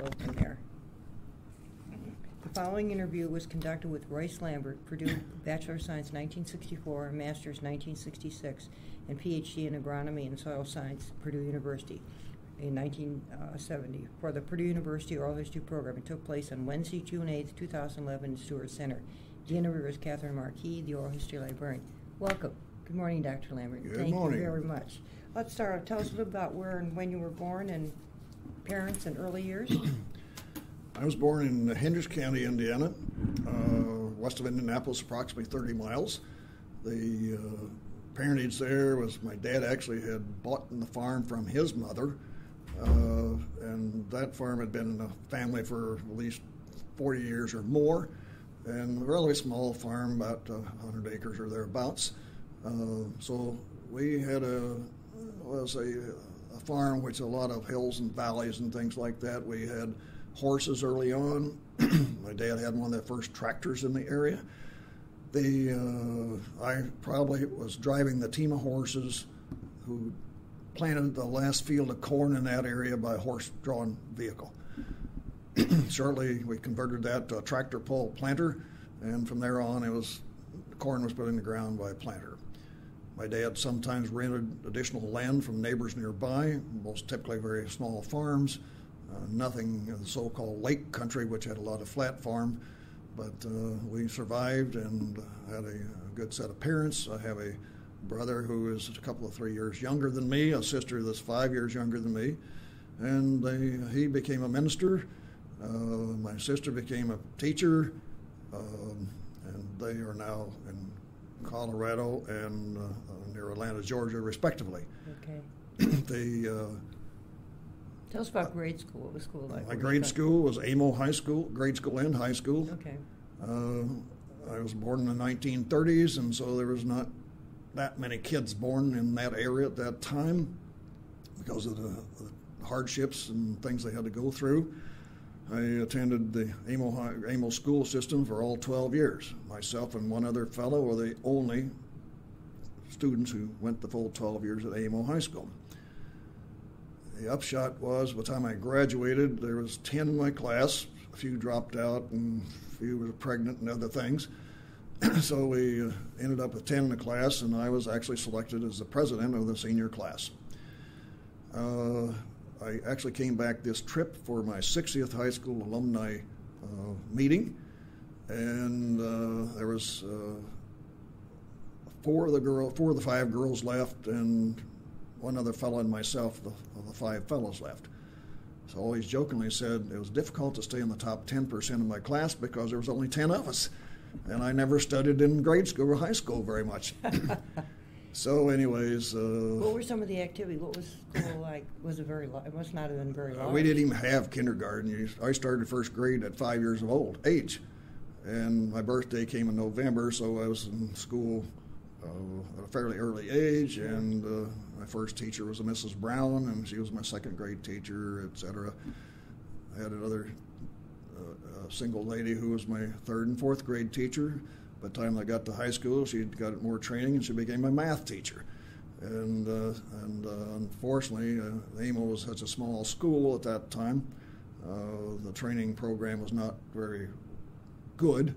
go from there. The following interview was conducted with Royce Lambert, Purdue Bachelor of Science 1964 and Master's 1966, and PhD in Agronomy and Soil Science, Purdue University in 1970 for the Purdue University Oral History Program. It took place on Wednesday, June 8, 2011, in Stewart Center. The interviewer is Katherine Markee, the Oral History Librarian. Welcome. Good morning, Dr. Lambert. Good Thank morning. you very much. Let's start. Off. Tell us a little about where and when you were born and parents in early years. I was born in Hendricks County, Indiana, uh, west of Indianapolis, approximately 30 miles. The uh, parentage there was my dad actually had bought the farm from his mother, uh, and that farm had been in the family for at least 40 years or more, and a relatively small farm, about uh, 100 acres or thereabouts. Uh, so we had a was a farm which a lot of hills and valleys and things like that. We had horses early on. My dad had one of the first tractors in the area. The uh, I probably was driving the team of horses who planted the last field of corn in that area by horse-drawn vehicle. Shortly, we converted that to a tractor pull planter, and from there on, it was corn was put in the ground by a planter. My dad sometimes rented additional land from neighbors nearby, most typically very small farms, uh, nothing in the so called lake country, which had a lot of flat farm. But uh, we survived and had a, a, good set of parents. I have a brother who is a couple of three years younger than me, a sister that's five years younger than me, and they, he became a minister. Uh, my sister became a teacher, um, and they are now in Colorado and uh, near Atlanta, Georgia, respectively. Okay. the uh, Tell us about grade school. What was school like? my grade school was Amo High School, grade school and high school. Okay. Uh, I was born in the 1930s, and so there was not that many kids born in that area at that time because of the, the hardships and things they had to go through. I attended the Amo, school system for all 12 years. Myself and one other fellow were the only students who went the full 12 years at Amo High School. The upshot was, by the time I graduated, there was 10 in my class. A few dropped out, and a few were pregnant and other things. so we uh, ended up with 10 in the class, and I was actually selected as the president of the senior class. Uh, I actually came back this trip for my 60th high school alumni uh, meeting, and uh, there was uh, four of the girl, four of the five girls left, and one other fellow and myself, the, the five fellows left. So I always jokingly said it was difficult to stay in the top 10% of my class because there was only 10 of us, and I never studied in grade school or high school very much. So, anyways, uh, what were some of the activities? What was school like? Was it very? Lo- it must not have been very long. we didn't even have kindergarten. I started first grade at five years of old age, and my birthday came in November, so I was in school uh, at a fairly early age. And uh, my first teacher was a Mrs. Brown, and she was my second grade teacher, etc. I had another uh, single lady who was my third and fourth grade teacher. By the time I got to high school, she got more training and she became my math teacher. And, uh, and uh, unfortunately, uh, AMO was such a small school at that time. Uh, the training program was not very good.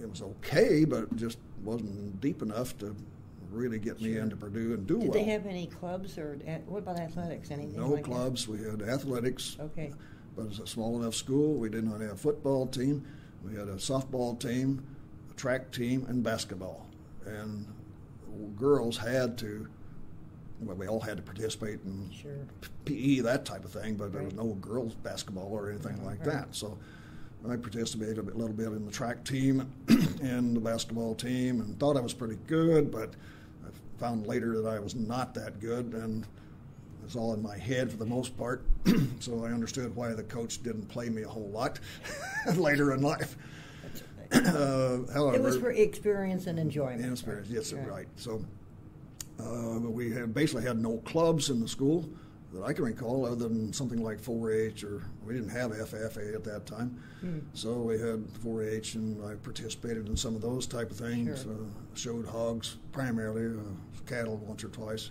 It was okay, but it just wasn't deep enough to really get me Sure. into Purdue and do Did well. they have any clubs or what about athletics? Anything? no like that? clubs. We had athletics, Okay. but it was a small enough school. We did not have a football team. We had a softball team, a track team, and basketball. And girls had to, well, we all had to participate in Sure. PE, that type of thing, but there was no girls basketball or anything like Right. that. So I participated a little bit in the track team and the basketball team and thought I was pretty good, but I found later that I was not that good and it was all in my head for the most part. so I understood why the coach didn't play me a whole lot later in life. Uh, however, It was for experience and enjoyment. and experience. Yes, Right. right. So uh, but we had basically had no clubs in the school that I can recall, other than something like 4-H, or we didn't have FFA at that time. Hmm. So we had 4-H, and I participated in some of those type of things. Sure. Uh, showed hogs primarily, uh, cattle once or twice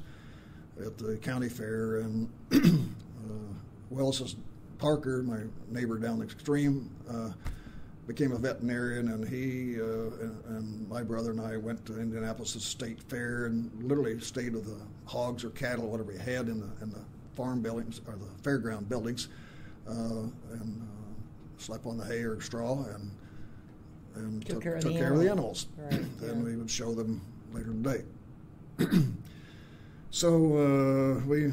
at the county fair, and uh, Willis Parker, my neighbor down the extreme, uh, became a veterinarian, and he uh, and, and my brother and I went to Indianapolis State Fair and literally stayed with the hogs or cattle, whatever we had in the in the farm buildings or the fairground buildings, uh, and uh, slept on the hay or straw and and Took took, care of took the care of the animals. Right, then yeah. we would show them later in the day. so uh, we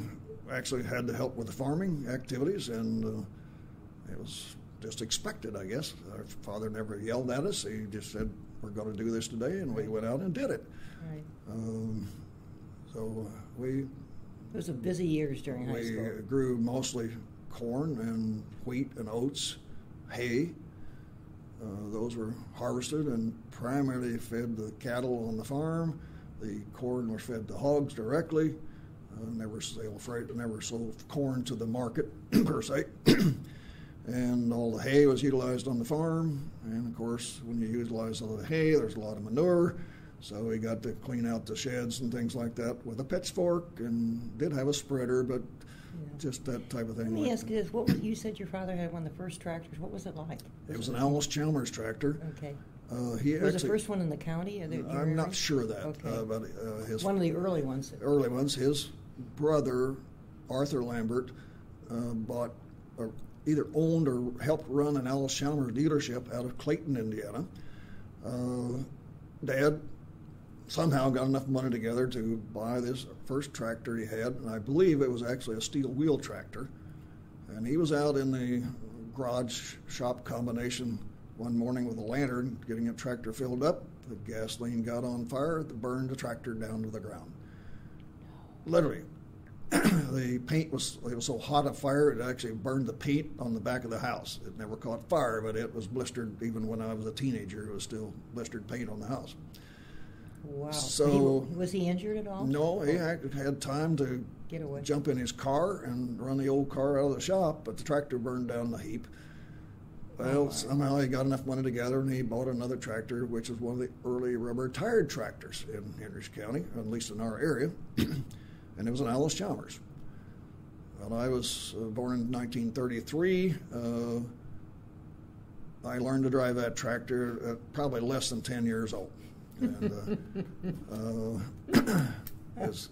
actually had to help with the farming activities, and uh, it was just expected, I guess. Our father never yelled at us. He just said, "We're going to do this today," and we went out and did it. Right. Um, so uh, we It was a busy years during high we grew mostly corn and wheat and oats, hay. Uh, those were harvested and primarily fed the cattle on the farm. The corn was fed to hogs directly. Uh, never sold freight, never sold corn to the market per se. and all the hay was utilized on the farm. And of course, when you utilize all the hay, there's a lot of manure. So we got to clean out the sheds and things like that with a pitchfork, and did have a spreader, but Yeah. just that type of thing. Let me like- ask you this: What was you said your father had one of the first tractors? What was it like? It was an Allis-Chalmers tractor. Okay. Uh, he Was actually, the first one in the county? Or the, do you I'm remember? not sure of that, Okay. uh, but uh, his One of the early ones. early ones, his brother Arthur Lambert uh, bought or either owned or helped run an Allis-Chalmers dealership out of Clayton, Indiana. Uh, Dad somehow got enough money together to buy this first tractor he had, and I believe it was actually a steel wheel tractor. And he was out in the garage shop combination one morning with a lantern, getting a tractor filled up. The gasoline got on fire, it burned the tractor down to the ground. Literally. the paint was it was so hot a fire it actually burned the paint on the back of the house. It never caught fire, but it was blistered even when I was a teenager. It was still blistered paint on the house. Wow. So- He- was he injured at all? No, he had, had time to Get away. jump in his car and run the old car out of the shop, but the tractor burned down the heap. Oh, well, my. somehow he got enough money together and he bought another tractor, which was one of the early rubber tired tractors in Henry County, at least in our area, and it was an Allis-Chalmers. Well, I was uh, born in 1933. Uh, I learned to drive that tractor at probably less than 10 years old. And, uh, uh, it, was,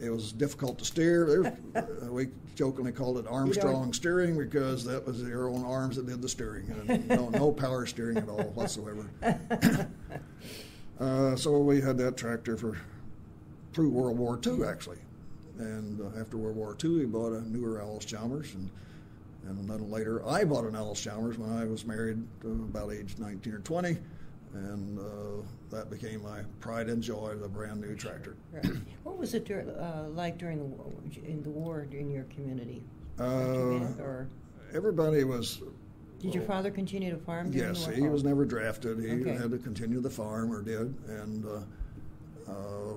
it was difficult to steer. Uh, we jokingly called it Armstrong steering because that was your own arms that did the steering. And no, no power steering at all whatsoever. Uh, so we had that tractor for through World War II, actually. And uh, after World War II, we bought a newer Allis-Chalmers, and and then later I bought an Allis-Chalmers when I was married, uh, about age 19 or 20, and uh, that became my pride and joy of a brand new tractor. Right. What was it dur- uh, like during the war, in the war in your community? Uh, or everybody was. did your father continue to farm? Yes, he was never drafted. He Okay. had to continue the farm, or did, and uh, uh,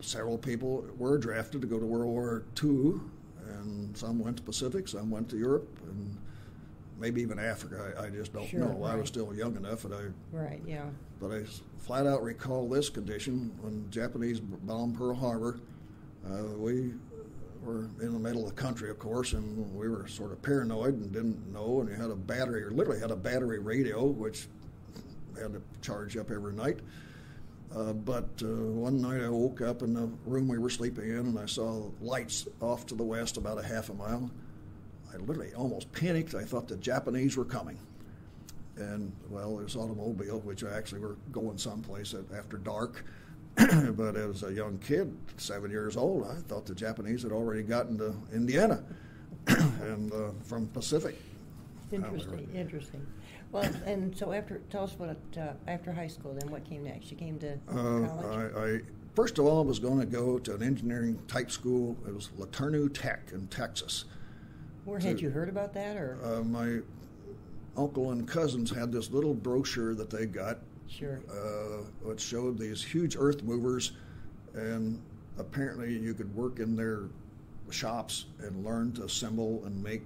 several people were drafted to go to World War II, and some went to Pacific, some went to Europe, and maybe even Africa. I, I just don't Sure, know. I was still young enough, and I Right. Yeah. but I flat out recall this condition when Japanese bombed Pearl Harbor. Uh, we were in the middle of the country, of course, and we were sort of paranoid and didn't know. And you had a battery, or literally had a battery radio, which had to charge up every night. Uh, but uh, one night I woke up in the room we were sleeping in, and I saw lights off to the west about a half a mile. I literally almost panicked. I thought the Japanese were coming and well, there's automobile, which I actually were going someplace after dark. but as a young kid, seven years old, I thought the Japanese had already gotten to Indiana and uh, from Pacific. Interesting. Interesting. Well, and so after, tell us what uh, after high school. Then what came next? You came to Uh, college. I, I first of all I was going to go to an engineering type school. It was LeTourneau Tech in Texas. Where had to- you heard about that, or Uh, my uncle and cousins had this little brochure that they got sure? uh, which showed these huge earth movers, and apparently you could work in their shops and learn to assemble and make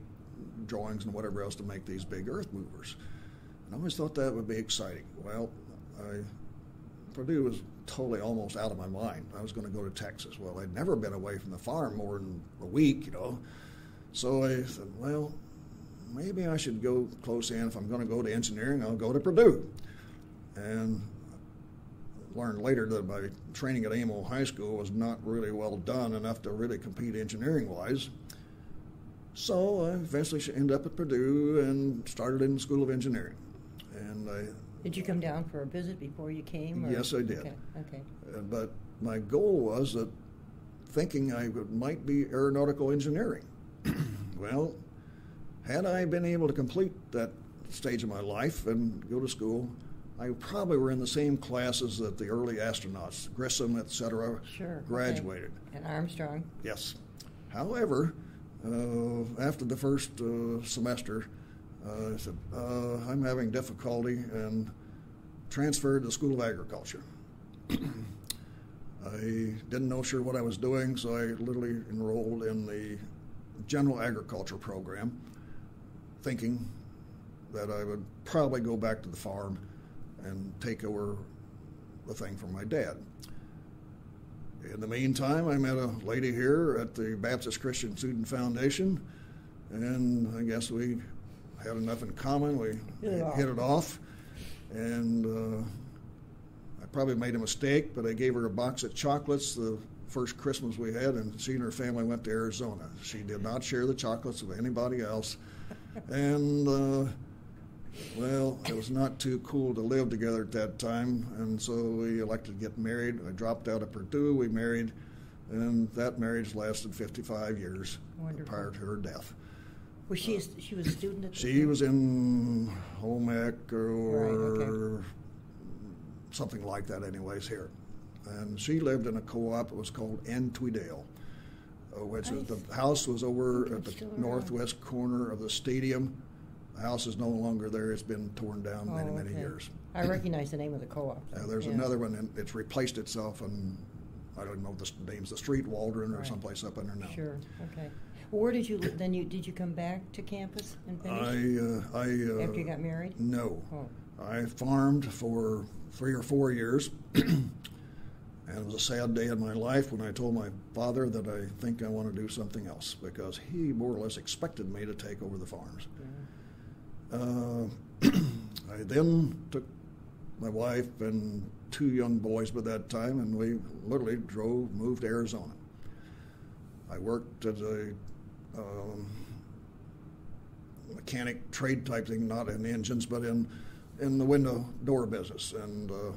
drawings and whatever else to make these big earth movers. I always thought that would be exciting. Well, I Purdue was totally almost out of my mind. I was going to go to Texas. Well, I'd never been away from the farm more than a week, you know. So I said, well, maybe I should go close in. If I'm going to go to engineering, I'll go to Purdue. And learned later that my training at Amo High School was not really well done enough to really compete engineering wise. So I eventually ended up at Purdue and started in the School of Engineering. And I, Did you come down for a visit before you came? Or? Yes, I did. Okay. okay. uh, but my goal was that thinking I would, might be aeronautical engineering. well, had I been able to complete that stage of my life and go to school, I probably were in the same classes that the early astronauts, Grissom, et cetera, Sure. okay. graduated. And Armstrong. Yes. However, uh, after the first uh, semester, I said, uh, I'm having difficulty and transferred to the School of Agriculture. I didn't know sure what I was doing, so I literally enrolled in the general agriculture program, thinking that I would probably go back to the farm and take over the thing from my dad. In the meantime, I met a lady here at the Baptist Christian Student Foundation, and I guess we had enough in common. We Hit it off. hit it off, and uh, I probably made a mistake, but I gave her a box of chocolates the first Christmas we had, and she and her family went to Arizona. She did not share the chocolates with anybody else, and. Uh, well, it was not too cool to live together at that time, and so we elected to get married. I dropped out of Purdue, we married, and that marriage lasted 55 years Wonderful. prior to her death. Was she? A, she was a student at the She was in home ec or Right, okay. something like that, anyways, here. And she lived in a co op, it was called Ann Tweedale, uh, which is, Nice. the house was over at the still around. northwest corner of the stadium. The house is no longer there, it's been torn down many, Oh, many okay. years. I recognize the name of the co-op. Uh, there's Yeah. another one, and it's replaced itself, and I don't know the names, the street Waldron or Right. someplace up in there now. Sure. Okay. Where did you then? You did you come back to campus and finish I, uh, I uh, after you got married? no, Oh, I farmed for three or four years, and it was a sad day in my life when I told my father that I think I want to do something else because he more or less expected me to take over the farms. yeah. Uh, I then took my wife and two young boys by that time, and we literally drove, moved to Arizona. I worked as a um, mechanic trade type thing, not in engines, but in in the window door business. And uh,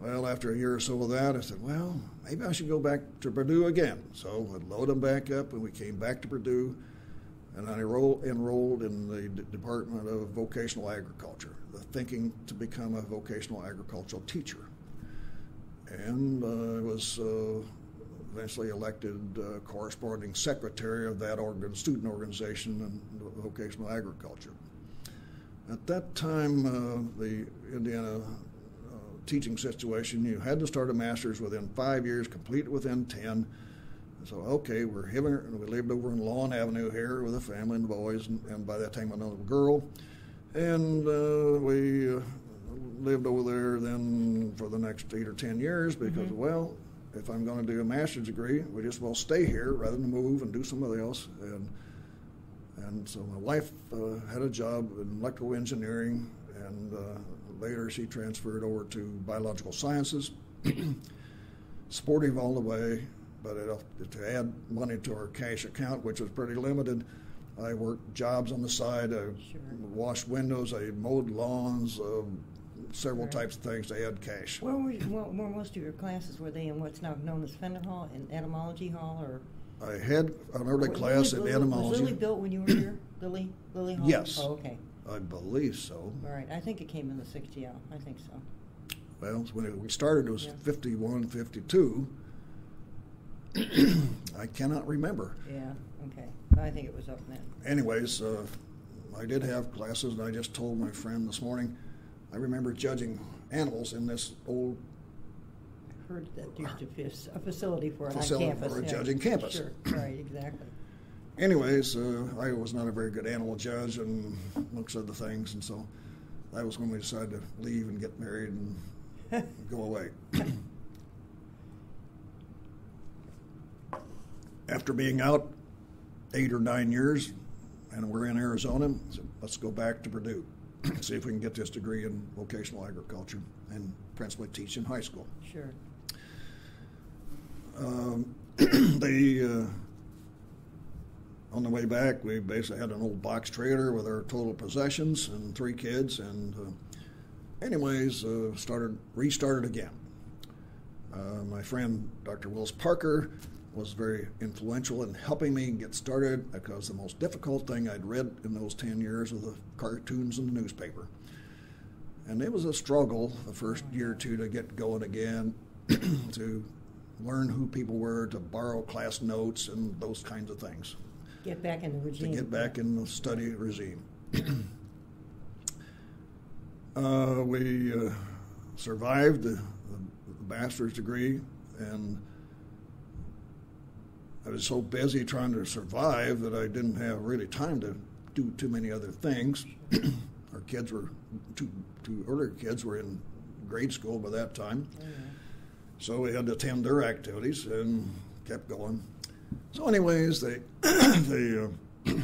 well, after a year or so of that, I said, well, maybe I should go back to Purdue again. So I loaded them back up, and we came back to Purdue and I enroll, enrolled in the D- Department of Vocational Agriculture, thinking to become a vocational agricultural teacher. And uh, I was uh, eventually elected uh, corresponding secretary of that organ, student organization in vocational agriculture. At that time, uh, the Indiana uh, teaching situation, you had to start a master's within five years, complete it within 10. So okay, we're here. And we lived over in Lawn Avenue here with a family and boys, and, and by that time another girl, and uh, we uh, lived over there then for the next eight or ten years because well, if I'm going to do a master's degree, we just well stay here rather than move and do something else. And and so my wife uh, had a job in electrical engineering, and uh, later she transferred over to biological sciences. Sportive all the way, but it, to add money to our cash account, which was pretty limited, I worked jobs on the side. I Sure. washed windows. I mowed lawns. Uh, several Right. types of things to add cash. Where were, you, where, where most of your classes were they in what's now known as Pfendler Hall and Entomology Hall, or I had an early Was class Lilly- in Lilly- Was. Lilly built when you were here? Lilly, Lilly Hall. Yes. Oh, okay. I believe so. All right. I think it came in the '60s. Yeah, I think so. Well, when it- we started, it was Yeah. 51, 52. I cannot remember. Yeah. Okay. I think it was up then. Anyways, uh, I did have classes, and I just told my friend this morning. I remember judging animals in this old I Heard that used to be a facility for it on campus. for a yeah. judging campus. Sure. Right. Exactly. Anyways, uh, I was not a very good animal judge and looks of the things, and so that was when we decided to leave and get married and go away. After being out eight or nine years, and we're in Arizona. So let's go back to Purdue, see if we can get this degree in vocational agriculture and principally teach in high school. Sure. Um, they, uh, on the way back, we basically had an old box trailer with our total possessions and three kids, and uh, anyways, uh, started restarted again. Uh, my friend Dr. Willis Parker was very influential in helping me get started because the most difficult thing I'd read in those 10 years were the cartoons in the newspaper. And it was a struggle the first year or two to get going again, to learn who people were, to borrow class notes, and those kinds of things. Get back in the regime. To get back in the study regime. uh, we uh, survived the, the master's degree, and I was so busy trying to survive that I didn't have really time to do too many other things. Our kids were two two earlier kids were in grade school by that time, yeah. so we had to attend their activities and kept going. So, anyways, they they. Uh,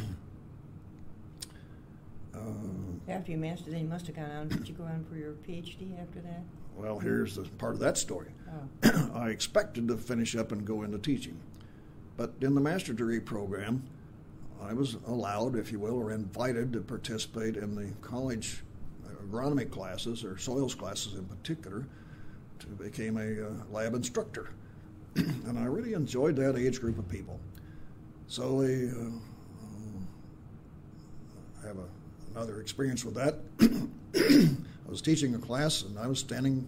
uh, After you mastered, then you must have gone on. Did you go on for your PhD after that? well, here's the part of that story. Oh, I expected to finish up and go into teaching. But in the master degree program, I was allowed, if you will, or invited to participate in the college agronomy classes, or soils classes in particular, to become a uh, lab instructor. and I really enjoyed that age group of people. So I uh, uh, have a, another experience with that. I was teaching a class, and I was standing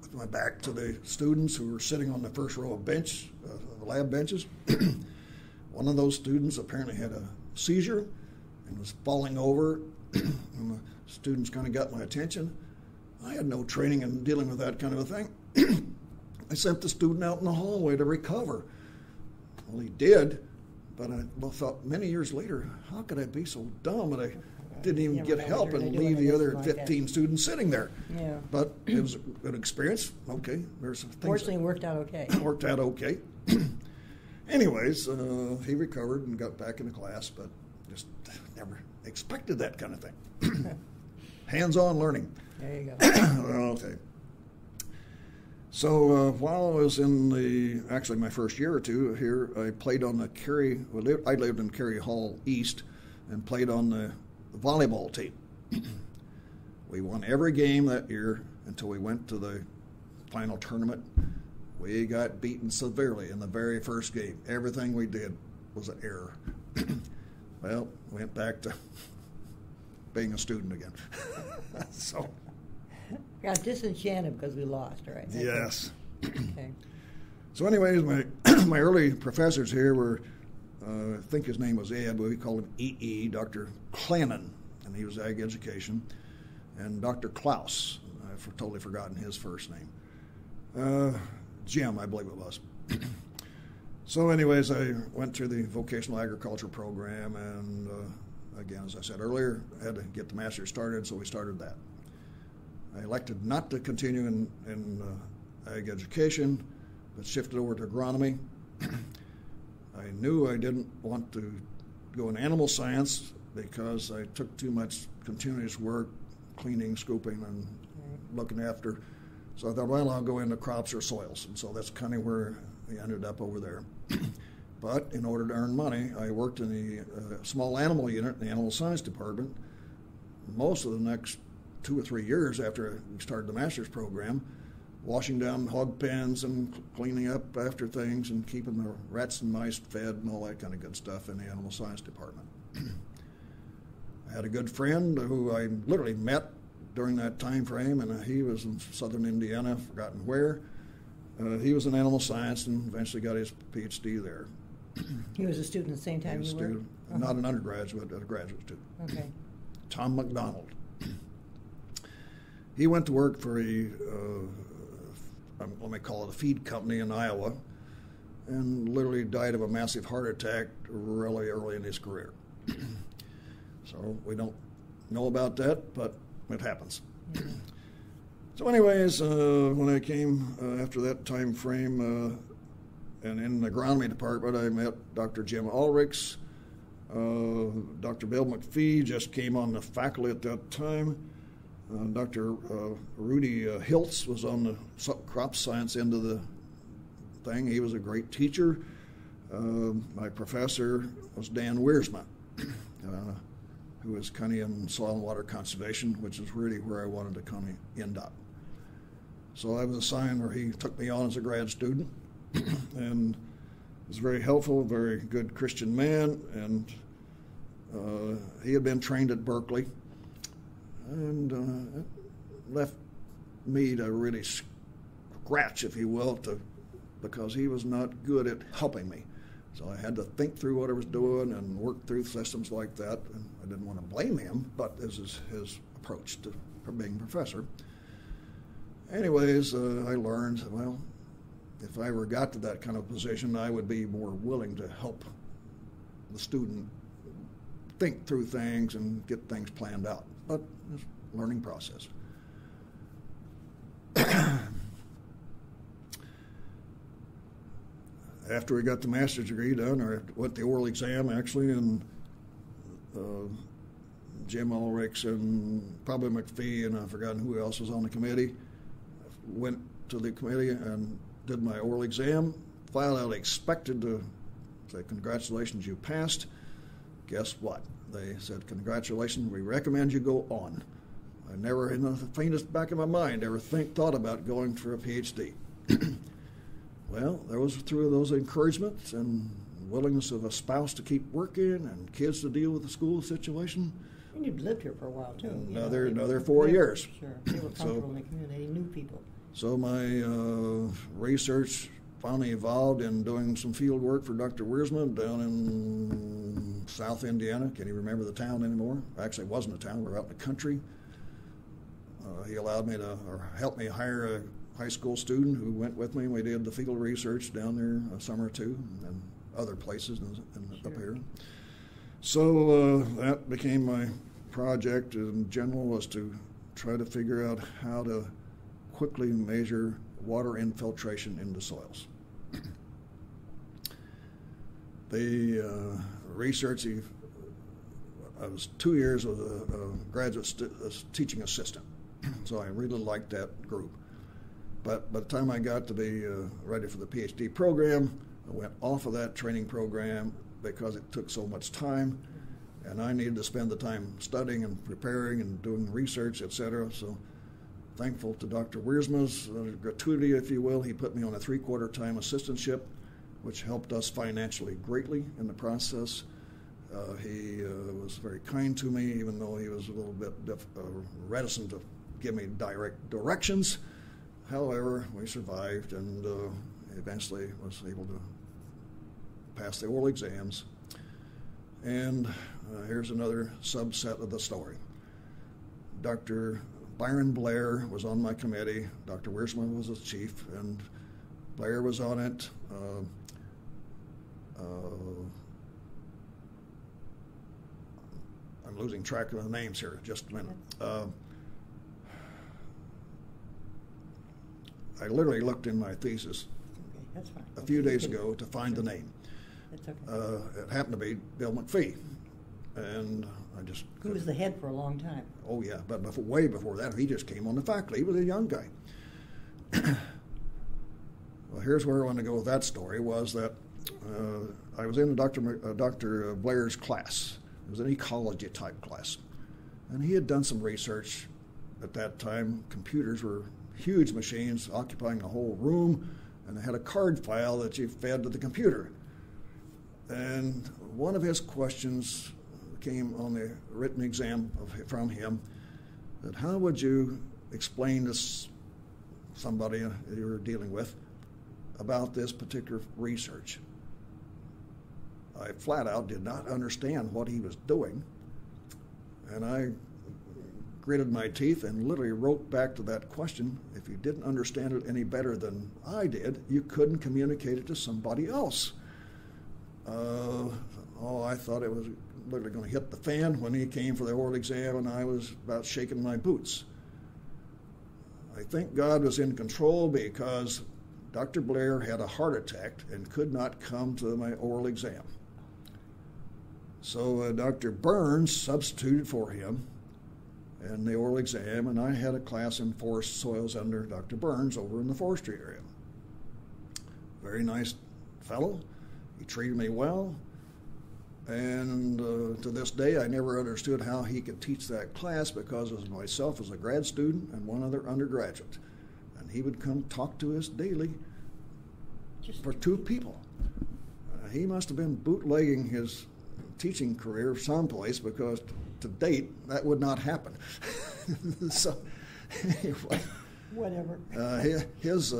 with my back to the students who were sitting on the first row of bench, uh, lab benches. One of those students apparently had a seizure and was falling over, and the students kind of got my attention. I had no training in dealing with that kind of a thing. I sent the student out in the hallway to recover. Well, he did, but I thought many years later, how could I be so dumb that I didn't even Never get help and leave the other like that. 15 students sitting there? yeah. But it was an experience. Okay, there's some things Fortunately, it worked out okay. worked out okay. Anyways, uh, he recovered and got back into class, but just never expected that kind of thing. Hands-on learning. There you go. okay. So uh, while I was in the actually my first year or two here, I played on the Cary. Well, I lived in Cary Hall East, and played on the volleyball team. we won every game that year until we went to the final tournament. We got beaten severely in the very first game. Everything we did was an error. well, went back to being a student again. so. Got disenchanted because we lost, right? Yes. Okay. So, anyways, my my early professors here were, uh, I think his name was Ed, but we called him EE, Dr. Clannon, and he was ag education, and Dr. Klaus. I've totally forgotten his first name. Uh, Jim, I believe it was. so, anyways, I went through the vocational agriculture program, and uh, again, as I said earlier, I had to get the master's started, so we started that. I elected not to continue in, in uh, ag education, but shifted over to agronomy. I knew I didn't want to go in animal science because I took too much continuous work, cleaning, scooping, and looking after. So I thought, well, I'll go into crops or soils. And so that's kind of where I ended up over there. but in order to earn money, I worked in the uh, small animal unit in the animal science department most of the next two or three years after we started the master's program, washing down hog pens and cleaning up after things and keeping the rats and mice fed and all that kind of good stuff in the animal science department. I had a good friend who I literally met during that time frame, and uh, he was in southern Indiana, forgotten where. Uh, he was in animal science and eventually got his PhD there. He was a student at the same He time was you a were? student, not an undergraduate, but a graduate student. Okay. Tom McDonald. He went to work for a, uh, um, let me call it a feed company in Iowa, and literally died of a massive heart attack really early in his career. so we don't know about that, but it happens. So, anyways, uh, when I came uh, after that time frame, uh, and in the agronomy department, I met Dr. Jim Ulrichs. Uh, Dr. Bill McFee just came on the faculty at that time. Uh, Dr. Rudy Hiltz was on the crop science end of the thing. He was a great teacher. My professor was Dan Wiersma, who was in soil and water conservation, which is really where I wanted to come end up. So I was assigned where he took me on as a grad student and was very helpful, very good Christian man, and uh, he had been trained at Berkeley, and uh, left me to really scratch, if you will, to because he was not good at helping me. So I had to think through what I was doing and work through systems like that. And I didn't want to blame him, but this is his approach to being professor. Anyways, uh, I learned well if I ever got to that kind of position, I would be more willing to help the student think through things and get things planned out. But it's a learning process. After we got the master's degree done, or went the oral exam actually, and Um, Jim Ulrichs and probably McFee and I've forgotten who else was on the committee, went to the committee and did my oral exam, filed out expected to say, Congratulations, you passed. Guess what? They said, Congratulations, we recommend you go on. I never, in the faintest back of my mind, ever think thought about going for a PhD. well, there was through those encouragements and willingness of a spouse to keep working and kids to deal with the school situation. And you'd lived here for a while too. Another another four years. Sure, they were comfortable so, in the community, knew people. So my uh, research finally evolved in doing some field work for Dr. Wiersma down in South Indiana. Can you remember the town anymore? Actually, it wasn't a town. We are out in the country. Uh, he allowed me to, or helped me hire a high school student who went with me. and We did the field research down there a summer or two, and other places in, sure. up here. So uh, that became my project in general was to try to figure out how to quickly measure water infiltration into soils. the uh, research, I was two years as a, a graduate st- a teaching assistant, so I really liked that group. But by the time I got to be uh, ready for the PhD program, I went off of that training program because it took so much time, and I needed to spend the time studying and preparing and doing research, etc. So thankful to Dr. Wiersma's uh, gratuity, if you will. He put me on a three quarter time assistantship, which helped us financially greatly in the process. Uh, he uh, was very kind to me, even though he was a little bit uh, reticent to give me direct directions. However, we survived and uh, eventually was able to pass the oral exams. And uh, here's another subset of the story. Dr. Byron Blair was on my committee. Dr. Wiersma was the chief, and Blair was on it. Uh, uh, I'm losing track of the names here. Just a minute. Uh, I literally looked in my thesis okay, a few days ago to find the name. That's okay. Uh, it happened to be Bill McFee, and I just. Who was the head for a long time? Oh yeah, but before, way before that, he just came on the faculty. He was a young guy. well, here's where I want to go with that story. Was that uh, I was in Dr. Uh, Dr. Blair's class. It was an ecology type class, and he had done some research. At that time, computers were huge machines occupying a whole room, and they had a card file that you fed to the computer. And one of his questions came on the written exam of, from him that how would you explain to somebody you were dealing with about this particular research? I flat out did not understand what he was doing, and I gritted my teeth and literally wrote back to that question. If you didn't understand it any better than I did, you couldn't communicate it to somebody else. Uh, oh, I thought it was literally going to hit the fan when he came for the oral exam, and I was about shaking my boots. I think God was in control because Dr. Blair had a heart attack and could not come to my oral exam. So uh, Dr. Burns substituted for him in the oral exam, and I had a class in forest soils under Dr. Burns over in the forestry area. Very nice fellow. He treated me well. And uh, to this day, I never understood how he could teach that class because of myself as a grad student and one other undergraduate. And he would come talk to us daily Just for two people. Uh, he must have been bootlegging his teaching career someplace because to date that would not happen. so, anyway, whatever. uh, his,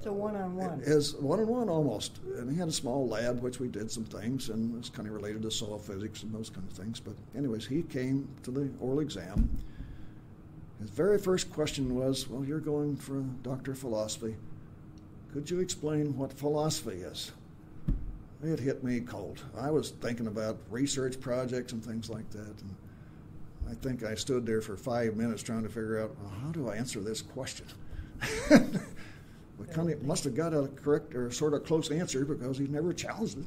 his uh, So one-on-one. is one on one almost. And he had a small lab, which we did some things, and it's kind of related to soil physics and those kind of things. But, anyways, he came to the oral exam. His very first question was, Well, you're going for a doctor of philosophy. Could you explain what philosophy is? It hit me cold. I was thinking about research projects and things like that. And I think I stood there for five minutes trying to figure out, well, how do I answer this question? must have got a correct or sort of close answer because he never challenged it.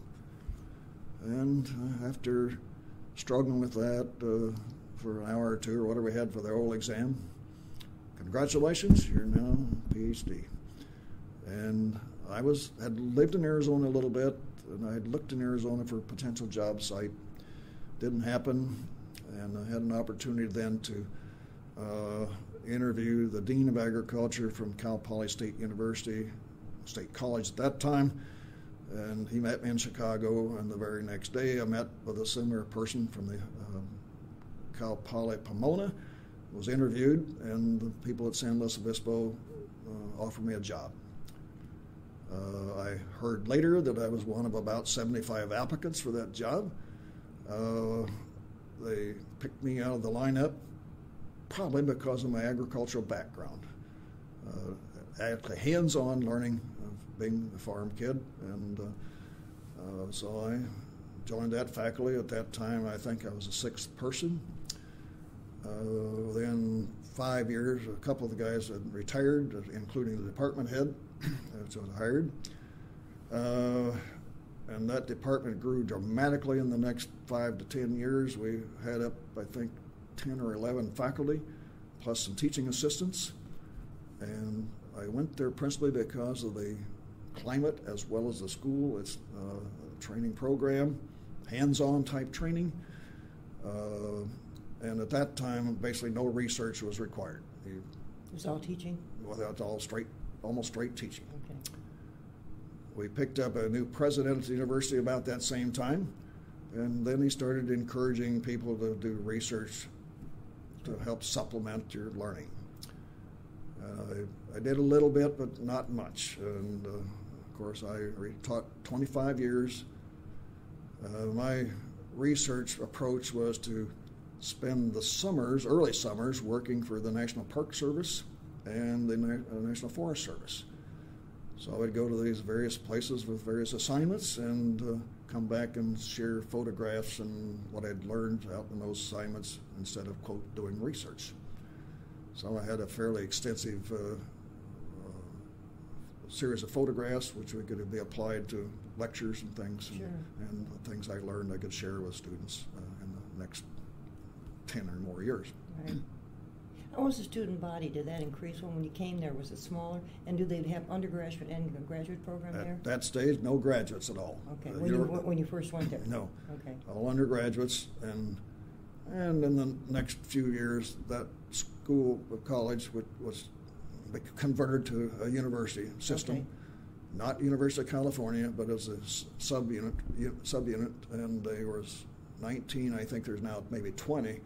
And uh, after struggling with that uh, for an hour or two or whatever we had for the oral exam, congratulations, you're now a PhD. And I was had lived in Arizona a little bit, and I had looked in Arizona for a potential job site. Didn't happen, and I had an opportunity then to uh, interview the dean of agriculture from Cal Poly State University, State College at that time, and he met me in Chicago. And the very next day, I met with a similar person from the um, Cal Poly Pomona. Was interviewed, and the people at San Luis Obispo uh, offered me a job. Uh, I heard later that I was one of about 75 applicants for that job. Uh, they picked me out of the lineup probably because of my agricultural background. Uh, actually, hands on learning of being a farm kid. And uh, uh, so I joined that faculty. At that time, I think I was the sixth person. Uh, within five years, a couple of the guys had retired, including the department head, which was hired. Uh, and that department grew dramatically in the next five to ten years. We had up, I think, 10 or 11 faculty, plus some teaching assistants. And I went there principally because of the climate as well as the school, its uh, training program, hands on type training. Uh, and at that time, basically no research was required. You, It was all teaching? well, that's all straight, almost straight teaching. Okay. We picked up a new president at the university about that same time, and then he started encouraging people to do research to help supplement your learning. Uh, I, I did a little bit, but not much. And uh, of course, I re- taught 25 years. Uh, my research approach was to spend the summers, early summers, working for the National Park Service and the Na- uh, National Forest Service. So I would go to these various places with various assignments and uh, come back and share photographs and what I'd learned out in those assignments instead of, quote, doing research. So I had a fairly extensive uh, uh, series of photographs which would could be applied to lectures and things, and, Sure. and the things I learned I could share with students uh, in the next 10 or more years. Right. How was the student body? Did that increase when, when you came there? Was it smaller? And do they have undergraduate and graduate program there? That stage, no graduates at all. Okay, Uh, when you, when you first went there? No. Okay. all undergraduates, and and in the next few years, that school, or college, would, was converted to a university system, Okay. not University of California, but as a subunit, subunit, and there was 19. I think there's now maybe 20,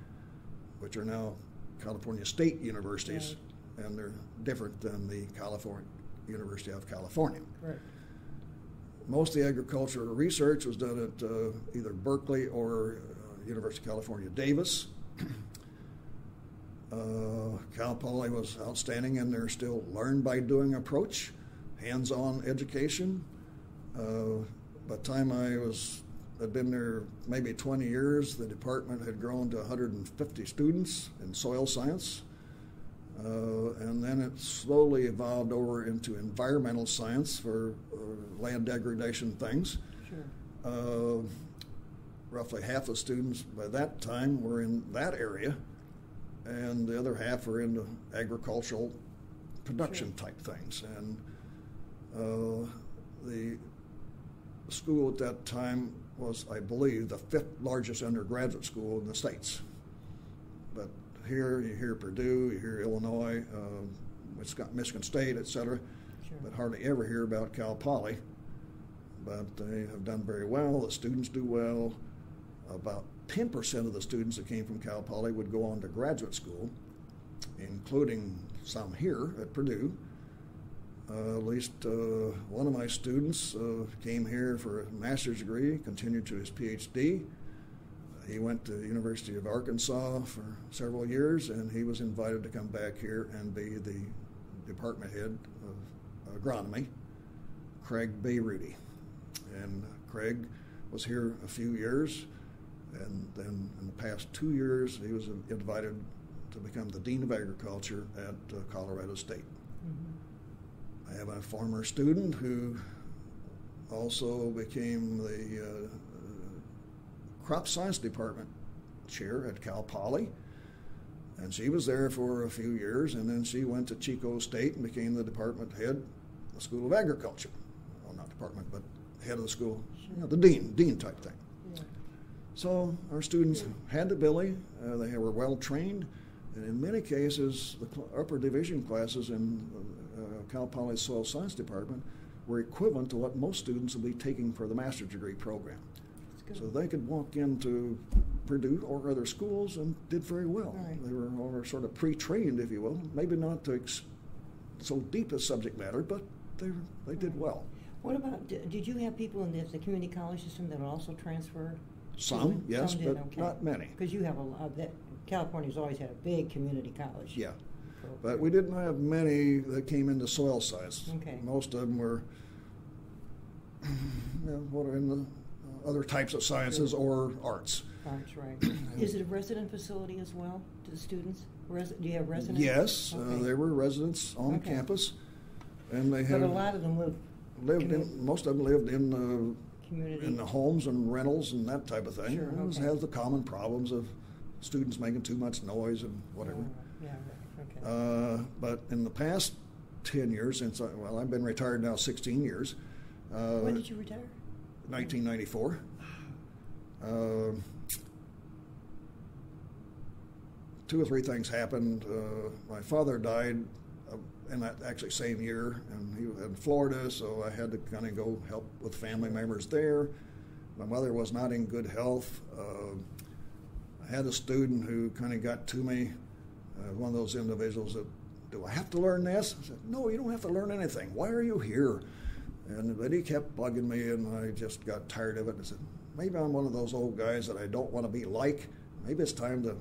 which are now California state universities, and they're different than the California University of California Correct. most of the agricultural research was done at uh, either Berkeley or uh, University of California, Davis. Uh, Cal Poly was outstanding in their still learn by doing approach, hands-on education. Uh, by the time I was had been there maybe 20 years, the department had grown to 150 students in soil science. Uh, and then it slowly evolved over into environmental science for uh, land degradation things. Sure. Uh, roughly half the students by that time were in that area, and the other half were into agricultural production Sure. type things. And uh, the school at that time was, I believe, the fifth largest undergraduate school in the states. But here, you hear Purdue, you hear Illinois, uh, Wisconsin, Michigan State, et cetera, Sure. but hardly ever hear about Cal Poly. But they have done very well. The students do well. About 10% of the students that came from Cal Poly would go on to graduate school, including some here at Purdue. Uh, at least uh, one of my students uh, came here for a master's degree, continued to his PhD. He went to the University of Arkansas for several years, and he was invited to come back here and be the department head of agronomy, Craig Beyrouty. And Craig was here a few years, and then in the past two years, he was invited to become the Dean of Agriculture at uh, Colorado State. Mhm. I have a former student who also became the uh, crop science department chair at Cal Poly. And she was there for a few years, and then she went to Chico State and became the department head of the School of Agriculture. Well, not department, but head of the school, you know, the dean, dean type thing. Yeah. So our students had the ability, uh, they were well trained, and in many cases, the cl- upper division classes in uh, Cal Poly's soil science department were equivalent to what most students would be taking for the master's degree program. So they could walk into Purdue or other schools and did very well. Right. They were all sort of pre-trained, if you will, maybe not to ex- so deep a subject matter, but they were, they did well. What about, did you have people in the, the community college system that also transferred? Some, yes, Some but okay. not many. Because you have a lot, that, California's always had a big community college. Yeah. Program. But we didn't have many that came into soil science. Okay. Most of them were, you know, what are in the uh, other types of sciences or arts. Arts, right. Is it a resident facility as well to the students? Res, do you have residents? Yes, uh, Okay. there were residents on Okay. campus, and they had. But a lot of them live lived in. Most of them lived in uh, community. in the homes and rentals and that type of thing. Sure, It has the common problems of students making too much noise and whatever. Yeah, right, okay. Uh, but in the past 10 years, since I, well, I've been retired now 16 years. Uh, when did you retire? 1994. Uh, two or three things happened. Uh, my father died uh, in that actually same year, and he was in Florida, so I had to kind of go help with family members there. My mother was not in good health. Uh, I had a student who kind of got to me, uh, one of those individuals that, do I have to learn this? I said, no, you don't have to learn anything. Why are you here? And but he kept bugging me, and I just got tired of it. And I said, maybe I'm one of those old guys that I don't want to be like. Maybe it's time to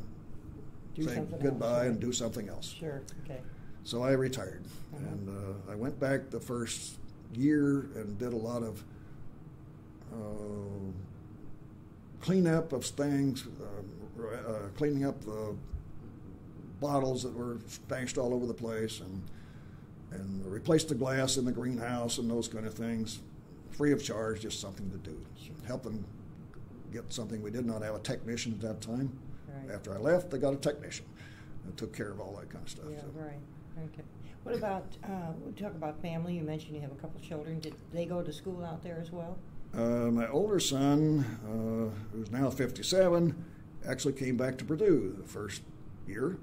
Do say goodbye and do something else. Sure, okay. So I retired, Uh-huh. and uh, I went back the first year and did a lot of uh, cleanup of things, uh, uh, cleaning up the bottles that were stashed all over the place, and and replaced the glass in the greenhouse and those kind of things, free of charge, just something to do. Help them get something. We did not have a technician at that time. Right. After I left, they got a technician that took care of all that kind of stuff. Yeah, so. right, okay. What about, uh, we talk about family, you mentioned you have a couple children, did they go to school out there as well? Uh, my older son, uh, who's now 57, actually came back to Purdue the first year.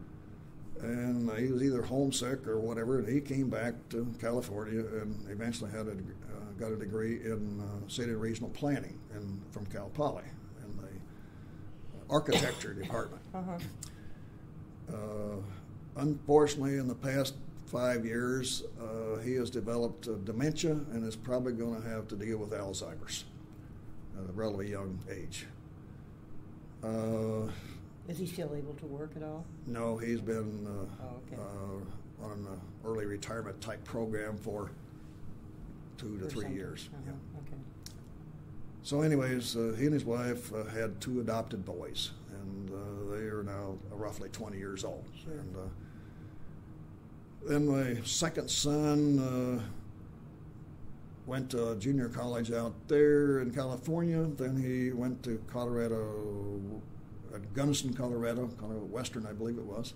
And he was either homesick or whatever, and he came back to California and eventually had a, uh, got a degree in uh, city and regional planning in, from Cal Poly in the architecture department. Uh-huh, Uh, unfortunately, in the past five years, uh, he has developed uh, dementia and is probably going to have to deal with Alzheimer's at a relatively young age. Is he still able to work at all? no, he's been uh, Oh, okay. uh, on an early retirement type program for two to Or three something? years. Uh-huh, Yeah. Okay, So, anyways, uh, he and his wife uh, had two adopted boys, and uh, they are now roughly 20 years old. Sure. And uh, then my second son uh, went to junior college out there in California. Then he went to Colorado, at Gunnison, Colorado, Colorado Western, I believe it was.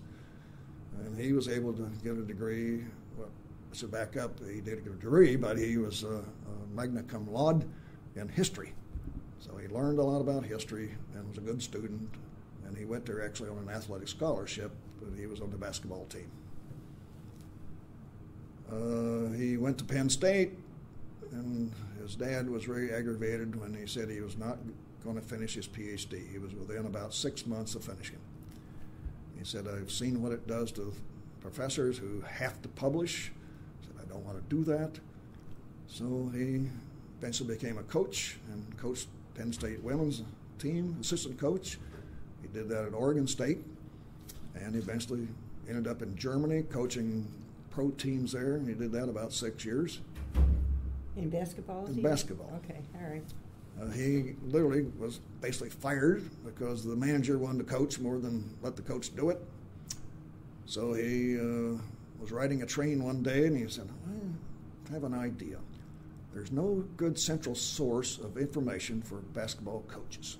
And he was able to get a degree. Well, so back up, he did get a degree, but he was a, a magna cum laude in history. So he learned a lot about history and was a good student. And he went there actually on an athletic scholarship, but he was on the basketball team. Uh, he went to Penn State, and his dad was very aggravated when he said he was not going to finish his PhD. He was within about six months of finishing. He said, I've seen what it does to professors who have to publish. He said, I don't want to do that. So he eventually became a coach and coached Penn State women's team, assistant coach. He did that at Oregon State, and eventually ended up in Germany coaching pro teams there. And he did that about six years. In basketball? In basketball. Okay, all right. Uh, he literally was basically fired because the manager wanted to coach more than let the coach do it. So he uh, was riding a train one day and he said, I have an idea. There's no good central source of information for basketball coaches.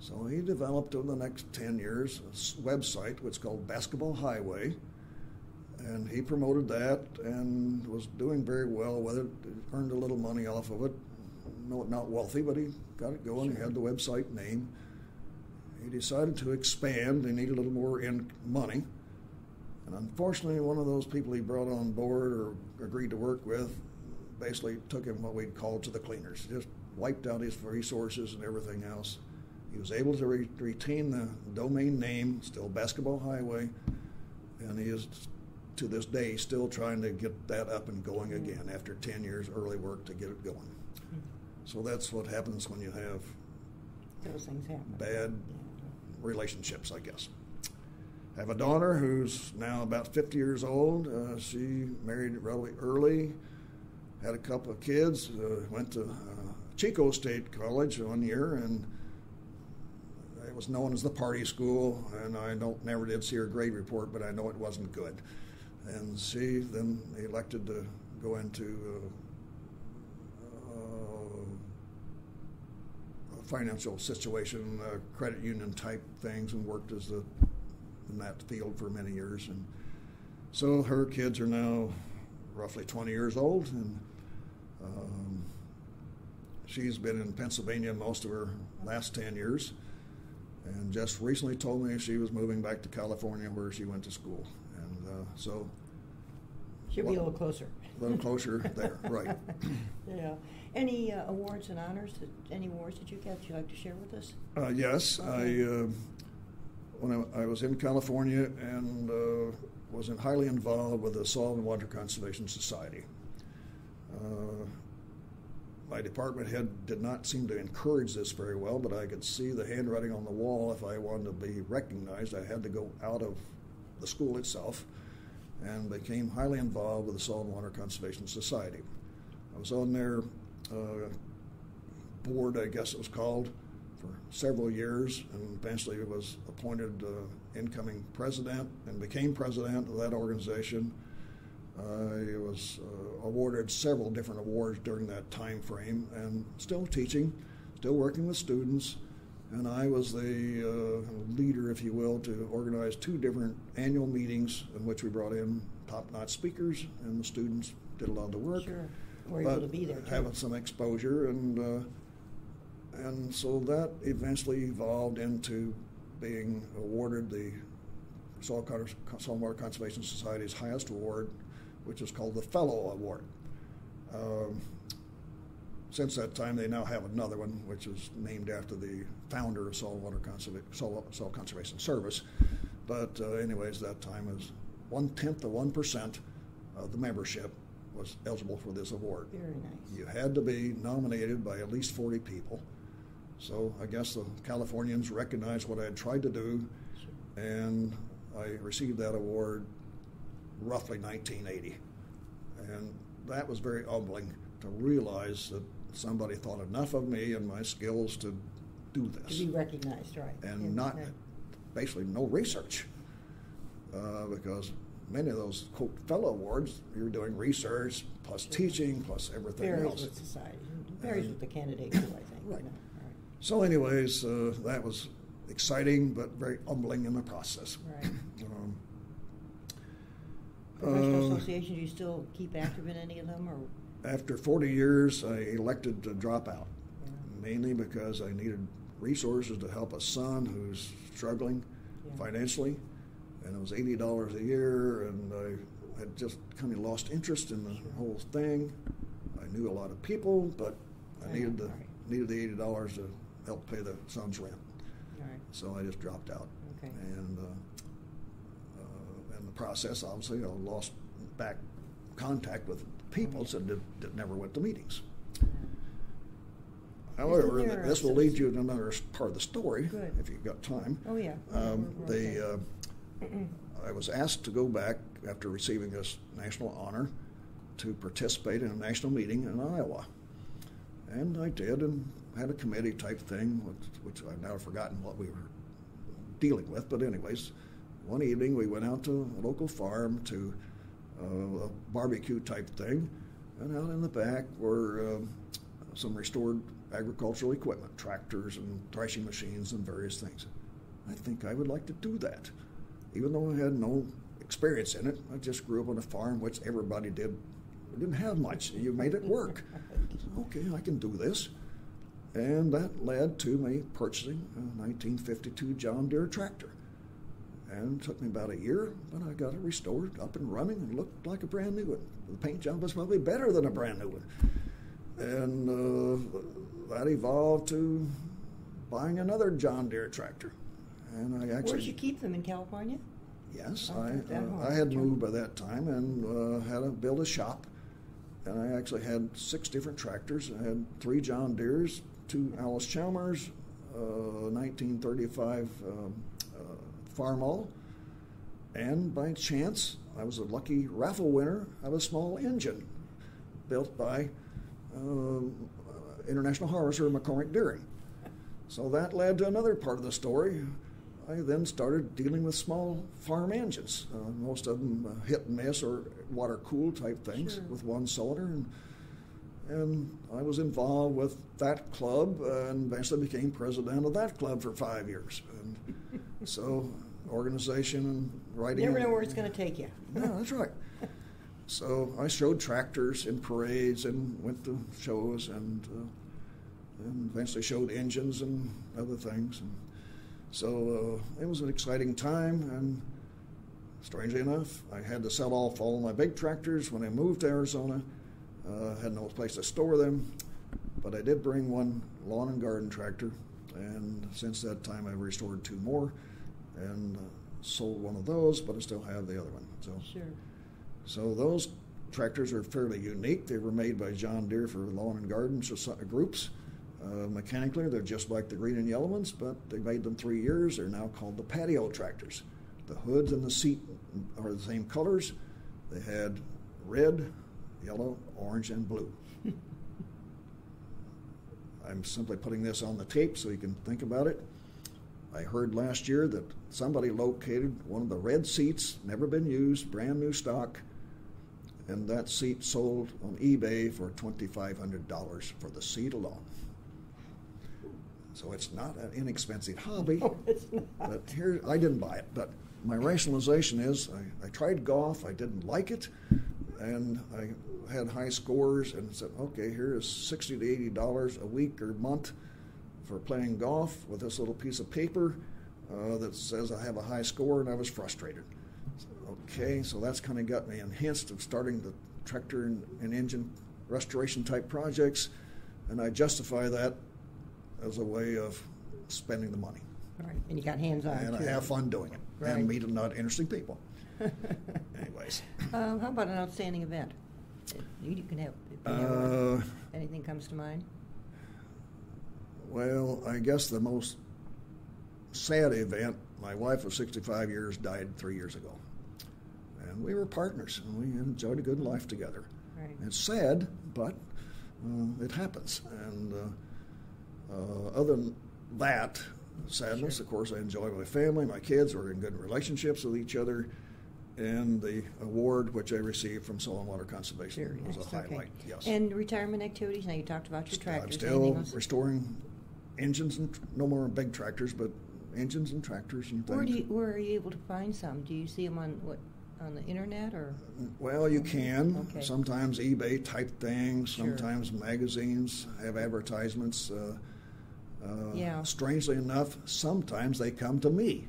So he developed over the next 10 years a website which called Basketball Highway. And he promoted that and was doing very well with it, earned a little money off of it. No, not wealthy, but he got it going. He had the website name. He decided to expand. He needed a little more in money. And unfortunately, one of those people he brought on board or agreed to work with basically took him what we'd call to the cleaners, just wiped out his resources and everything else. He was able to re- retain the domain name, still Basketball Highway, and he is to this day still trying to get that up and going again after 10 years early work to get it going. So that's what happens when you have Those things happen. bad relationships, I guess. I have a daughter who's now about 50 years old. Uh, she married relatively early, had a couple of kids, uh, went to uh, Chico State College one year, and it was known as the party school. And I don't never did see her grade report, but I know it wasn't good. And she then elected to go into uh, uh, financial situation, uh, credit union type things, and worked as the in that field for many years. And so her kids are now roughly 20 years old, and um, she's been in Pennsylvania most of her last 10 years, and just recently told me she was moving back to California where she went to school. And uh, so Should be a little closer. a little closer there, right. Yeah. Any uh, awards and honors, that, any awards that you got you'd like to share with us? Uh, yes, Okay. I uh, when I, I was in California and uh, was in, highly involved with the Soil and Water Conservation Society. Uh, my department head did not seem to encourage this very well, but I could see the handwriting on the wall. If I wanted to be recognized, I had to go out of the school itself and became highly involved with the Soil and Water Conservation Society. I was on their uh, board, I guess it was called, for several years, and eventually was appointed uh, incoming president and became president of that organization. I was uh, awarded several different awards during that time frame, and still teaching, still working with students. And I was the uh, leader, if you will, to organize two different annual meetings in which we brought in top-notch speakers, and the students did a lot of the work Sure. We're able to be there too. having some exposure, and uh, and so that eventually evolved into being awarded the Soil Water, Conservation Society's highest award, which is called the Fellow Award. Um, since that time, they now have another one, which is named after the founder of Soil Water Conserva- Soil, Soil Conservation Service. But, uh, anyways, that time is one tenth of one percent of the membership was eligible for this award. Very nice. You had to be nominated by at least 40 people. So I guess the Californians recognized what I had tried to do, and I received that award roughly 1980. And that was very humbling to realize that somebody thought enough of me and my skills to do this. To be recognized, right. and not basically no research uh, because many of those quote fellow awards, you're doing research plus teaching plus everything Varies else. with society, varies with the candidate too, I think. you Right. know, right. So, anyways, uh, that was exciting but very humbling in the process. Right. Um, Professional uh, associations, do you still keep active in any of them, or? after 40 years, I elected to drop out, Yeah. mainly because I needed resources to help a son who's struggling Yeah. financially, and it was $80 a year, and I had just kind of lost interest in the whole thing. I knew a lot of people, but I needed the needed the $80 to help pay the son's rent, right, so I just dropped out. okay. And uh, uh, in the process, obviously, I lost back contact with people, so that, that never went to meetings. However, this will lead you to another part of the story, Good. if you've got time. Oh, yeah. Um, okay. the, uh, I was asked to go back after receiving this national honor to participate in a national meeting in Iowa. And I did and had a committee type thing, which, which I've now forgotten what we were dealing with. But, anyways, one evening we went out to a local farm to uh, a barbecue type thing, and out in the back were um, some restored agricultural equipment, tractors and threshing machines and various things. I think I would like to do that. Even though I had no experience in it, I just grew up on a farm, which everybody did. We didn't have much. You made it work. okay, I can do this. And that led to me purchasing a 1952 John Deere tractor. And it took me about a year, but I got it restored, up and running, and looked like a brand new one. The paint job was probably better than a brand new one. And uh, that evolved to buying another John Deere tractor. And I actually. Where'd you keep them, in California? Yes, I, uh. I had moved by that time and uh, had to build a shop. And I actually had six different tractors. I had three John Deeres, two Allis-Chalmers, uh, 1935 um, uh, Farmall, and by chance, I was a lucky raffle winner of a small engine built by um, uh, International Harvester McCormick Deering. So that led to another part of the story. I then started dealing with small farm engines, uh, most of them uh, hit and miss or water cooled type things Sure. with one cylinder. And, and I was involved with that club uh, and eventually became president of that club for five years. And so, organization and writing. You never know where it's going to take you. No, that's right. So I showed tractors in parades and went to shows and, uh, and eventually showed engines and other things. And so uh, it was an exciting time. And strangely enough, I had to sell off all my big tractors when I moved to Arizona. Uh, had no place to store them, but I did bring one lawn and garden tractor. And since that time, I've restored two more and uh, sold one of those, but I still have the other one. So. Sure. So those tractors are fairly unique. They were made by John Deere for lawn and garden groups. Uh, mechanically, they're just like the green and yellow ones, but they made them three years. They're now called the patio tractors. The hoods and the seat are the same colors. They had red, yellow, orange, and blue. I'm simply putting this on the tape so you can think about it. I heard last year that somebody located one of the red seats, never been used, brand new stock, and that seat sold on eBay for $2,500 for the seat alone. So it's not an inexpensive hobby. No, it's not. But here, I didn't buy it. But my rationalization is I, I tried golf, I didn't like it, and I had high scores and said, okay, here is 60 to 80 dollars a week or month for playing golf with this little piece of paper uh, that says I have a high score, and I was frustrated. Okay, so that's kind of got me hints of starting the tractor and, and engine restoration type projects, and I justify that as a way of spending the money. Right, and you got hands on And I have fun doing it Right. and meet not interesting people. Anyways, Um, how about an outstanding event? You, you can have. you know, uh, anything comes to mind? well, I guess the most sad event my wife of 65 years died three years ago. And we were partners and we enjoyed a good life together. Right. It's sad, but uh, it happens. And uh, uh, other than that, sadness, Sure. of course, I enjoy my family, my kids, we're in good relationships with each other. and the award which I received from Soil and Water Conservation was a okay. highlight. Yes. And retirement activities, now you talked about your tractors. I'm still restoring engines and no more big tractors, but engines and tractors and things. Where do you, where are you able to find some? Do you see them on, what, on the internet or? Well, you can. Okay. Sometimes eBay type things. Sure. Sometimes magazines have advertisements. Uh, uh, Yeah. Strangely enough, sometimes they come to me.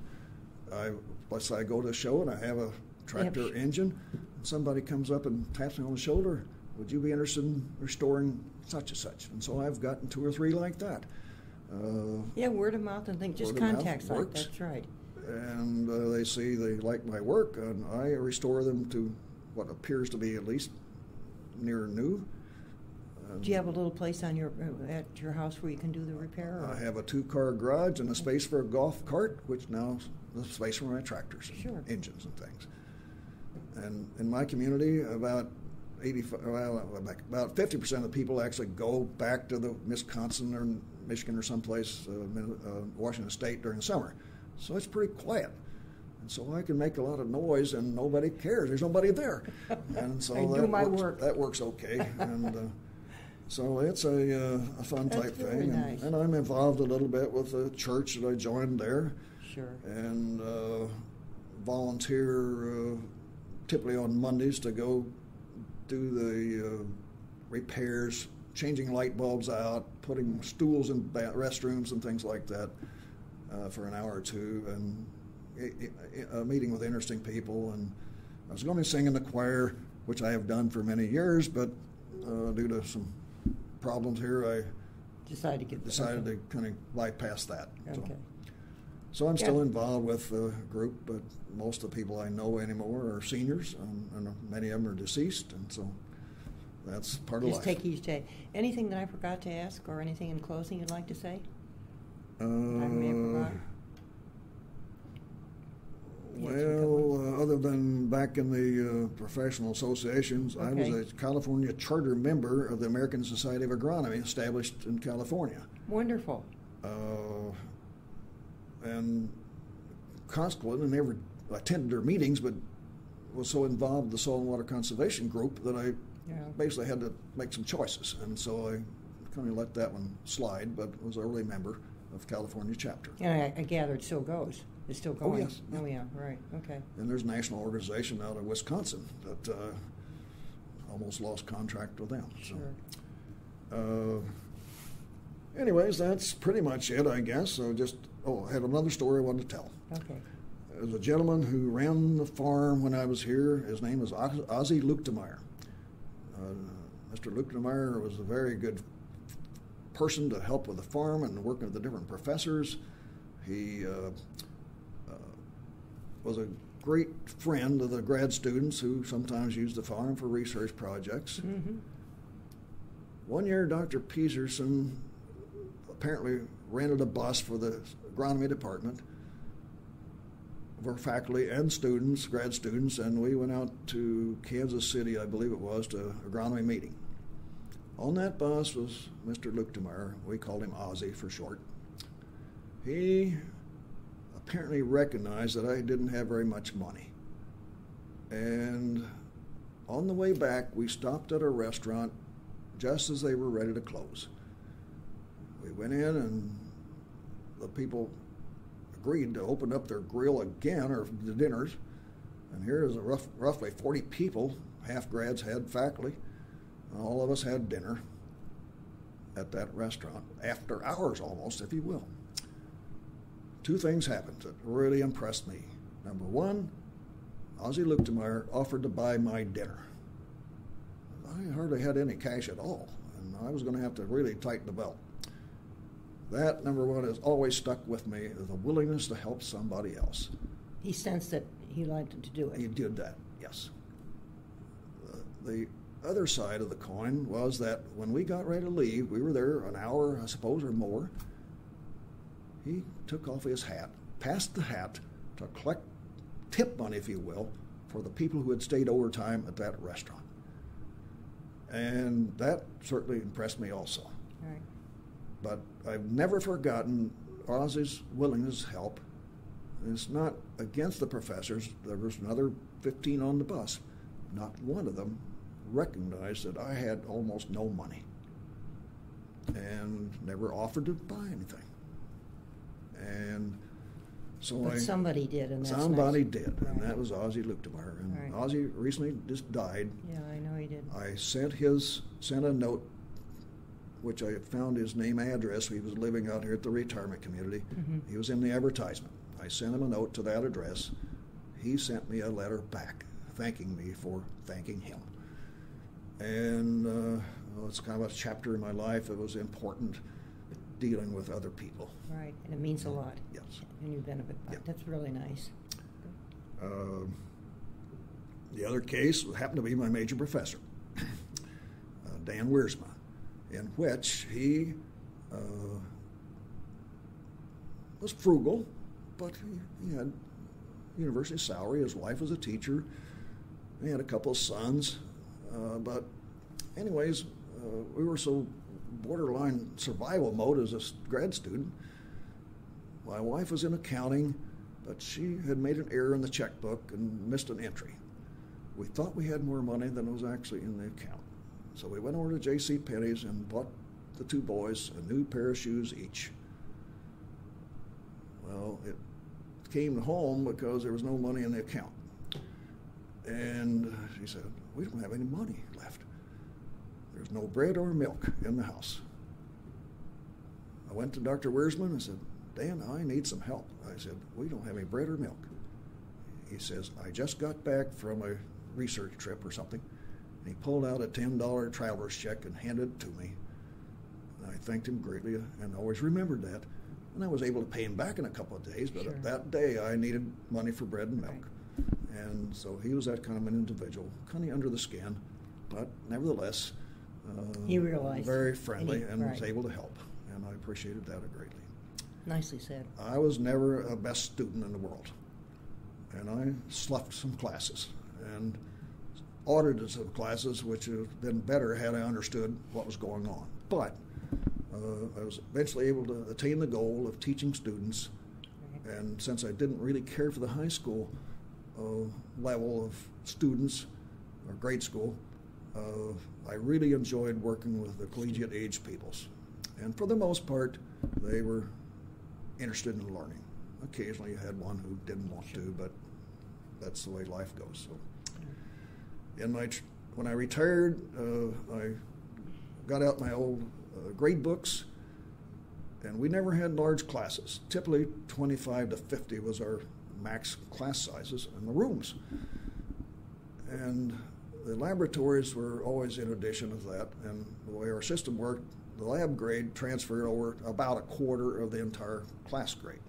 I, let's say I go to a show and I have a tractor Yep. engine. And somebody comes up and taps me on the shoulder. Would you be interested in restoring such and such? And so I've gotten two or three like that. Uh, Yeah, word of mouth and things, just contacts of mouth contact site, works. that's right. and uh, they see they like my work, and I restore them to what appears to be at least near new. Do you have a little place on your, uh, at your house where you can do the repair? or- I have a two-car garage and a space for a golf cart, which now is the space for my tractors, and Sure. engines, and things. And in my community, about eighty, well, about fifty percent of the people actually go back to the Wisconsin or Michigan or someplace, uh, uh, Washington State during the summer. So it's pretty quiet. And so I can make a lot of noise and nobody cares. There's nobody there. And so I do that my works, work. That works okay. and uh, so it's a, uh, a fun That's type very thing. And, nice. and I'm involved a little bit with the church that I joined there Sure. and uh, volunteer uh, typically on Mondays to go do the uh, repairs, changing light bulbs out, putting stools in ba- restrooms and things like that uh, for an hour or two, and a meeting with interesting people. And I was going to sing in the choir, which I have done for many years, but uh, due to some problems here, I Decided to get. decided okay. to kind of bypass that. So- Okay. so I'm still Yeah. involved with the group, but most of the people I know anymore are seniors, and, and many of them are deceased, and so that's part of life. Just life. take each day. Anything that I forgot to ask or anything in closing you'd like to say? uh, I may have forgotten. Yes, you got well, uh, other than back in the uh, professional associations, I was a California charter member of the American Society of Agronomy, established in California. Wonderful. uh, and consequently never attended their meetings, but was so involved in the soil and water conservation group that I Yeah. basically had to make some choices, and so I kind of let that one slide, but was an early member of California chapter. And I, I gather it still goes. It's still going. Oh, going. yes. Oh yeah. Right. Okay. And there's a national organization out of Wisconsin that uh, almost lost contract with them. So. Sure. Uh, anyways, that's pretty much it, I guess. So just oh, I had another story I wanted to tell. Okay. There was a gentleman who ran the farm when I was here. His name was Oz- Ozzie Luchtenmeyer. Uh, Mr. Luchtenmeyer was a very good person to help with the farm and working with the different professors. He uh, was a great friend of the grad students who sometimes used the farm for research projects. Mm-hmm. One year, Dr. Peterson apparently rented a bus for the agronomy department for faculty and students, grad students, and we went out to Kansas City, I believe it was, to agronomy meeting. On that bus was Mr. Luchtenmeyer. We called him Ozzy for short. He apparently recognized that I didn't have very much money. And on the way back, we stopped at a restaurant just as they were ready to close. We went in, and the people agreed to open up their grill again, or the dinners. And here is a rough, roughly 40 people, half grads, had faculty, and all of us had dinner at that restaurant, after hours almost, if you will. Two things happened that really impressed me. Number one, Ozzie Luchtenmeyer offered to buy my dinner. I hardly had any cash at all, and I was going to have to really tighten the belt. That, number one, has always stuck with me the willingness to help somebody else. He sensed that he liked to do it. He did that, yes. The, the other side of the coin was that when we got ready to leave, we were there an hour, I suppose, or more. He took off his hat, passed the hat to collect tip money, if you will, for the people who had stayed overtime at that restaurant. And that certainly impressed me also. Right. But I've never forgotten Ozzy's willingness to help. it's not against the professors. There was another 15 on the bus. Not one of them recognized that I had almost no money and never offered to buy anything. And so I. But somebody did, and that's nice. Somebody did, and that was Ozzie Luchtemeier. And Right. Ozzie recently just died. Yeah, I know he did. I sent his sent a note, which I found his name address. He was living out here at the retirement community. Mhm. He was in the advertisement. I sent him a note to that address. He sent me a letter back, thanking me for thanking him. And uh, well, it's kind of a chapter in my life. It was important dealing with other people. Right, and it means a lot. Yes. And you benefit. Yeah. That's really nice. Uh, the other case happened to be my major professor, uh, Dan Wiersma, in which he uh, was frugal, but he, he had university salary. His wife was a teacher. He had a couple of sons, uh, but anyways, uh, we were so borderline survival mode as a grad student. My wife was in accounting, but she had made an error in the checkbook and missed an entry. We thought we had more money than was actually in the account. So we went over to J.C. Penney's and bought the two boys a new pair of shoes each. Well, it came home because there was no money in the account. And she said, We don't have any money left. There's no bread or milk in the house. I went to Dr. Wiersma and said, Dan, I need some help. I said, We don't have any bread or milk. He says, I just got back from a research trip or something. And he pulled out a $10 traveler's check and handed it to me. And I thanked him greatly and always remembered that. And I was able to pay him back in a couple of days, but Sure. that day I needed money for bread and milk. Right. And so he was that kind of an individual, kind of under the skin, but nevertheless, He realized very and friendly he- and was able to help. And I appreciated that greatly. Nicely said. I was never a best student in the world, and I sloughed some classes and audited some classes, which would have been better had I understood what was going on. But uh, I was eventually able to attain the goal of teaching students, Right. and since I didn't really care for the high school uh, level of students or grade school, uh, I really enjoyed working with the collegiate age peoples. And for the most part, they were interested in learning. Occasionally, you had one who didn't want to, but that's the way life goes. So, in my when I retired, uh, I got out my old uh, grade books, and we never had large classes. Typically, 25 to 50 was our max class sizes in the rooms, and the laboratories were always in addition of that. And the way our system worked, the lab grade transferred over about a quarter of the entire class grade.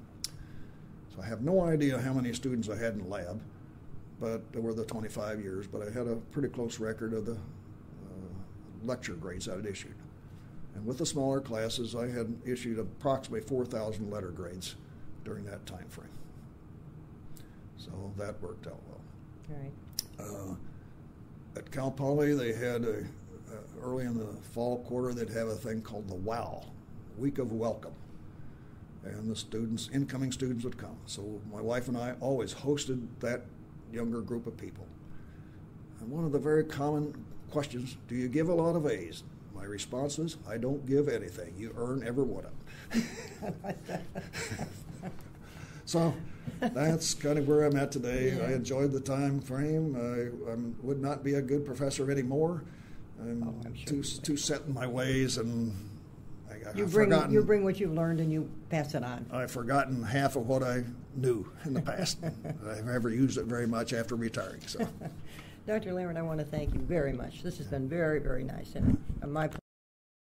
So I have no idea how many students I had in lab, but over the 25 years, but I had a pretty close record of the uh, lecture grades I'd issued. And with the smaller classes, I had issued approximately 4,000 letter grades during that time frame. So that worked out well. Right. Uh, at Cal Poly, they had a, uh, early in the fall quarter, they'd have a thing called the WOW, Week of Welcome. And the students, incoming students would come. So my wife and I always hosted that younger group of people. And one of the very common questions, do you give a lot of A's? My response was, I don't give anything. You earn every one of them. So that's kind of where I'm at today. I enjoyed the time frame. I, I would not be a good professor anymore. I'm, Oh, I'm sure too too set in my ways, and I, I've You bring you bring what you've learned and you pass it on. I've forgotten half of what I knew in the past. I've never used it very much after retiring. So Dr. Lambert, I want to thank you very much. This has been very, very nice, and my